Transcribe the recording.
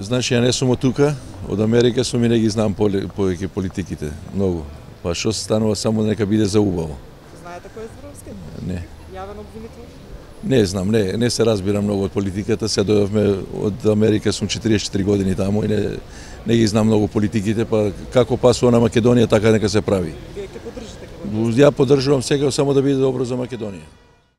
Значи, ја не сум од тука, од Америка сум и не ги знам повеќе политиките, многу. Па што се станува само нека биде за убаво. Знаете кој е Зборовски? Не. Јавен обвинител? Не знам, не, не се разбира многу од политиката, се дојавме од Америка, сум 44 години таму и не, не ги знам многу политиките, па како пасува на Македонија, така нека се прави. Вие ќе поддржите? Ја поддржувам сега само да биде добро за Македонија.